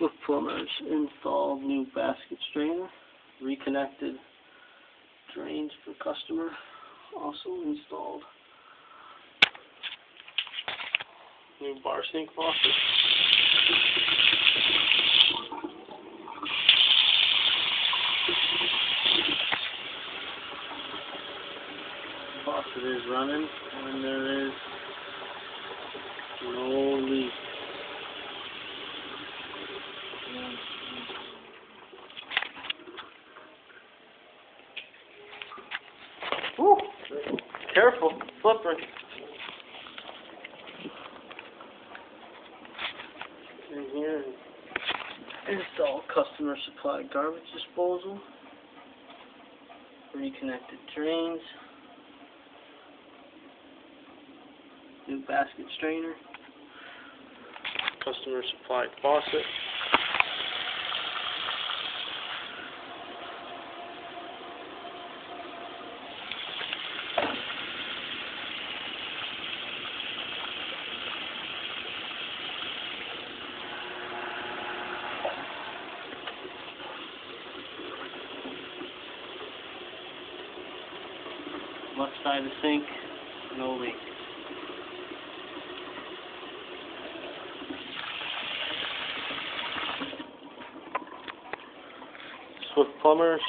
Swift Plumbers installed new basket strainer, reconnected drains for customer, also installed new bar sink faucet. Faucet is running and there is no leak. Woo! Careful, slippery. In here, install customer supplied garbage disposal, reconnected drains, new basket strainer, customer supplied faucet. Left side of the sink, no leak. Swift Plumbers,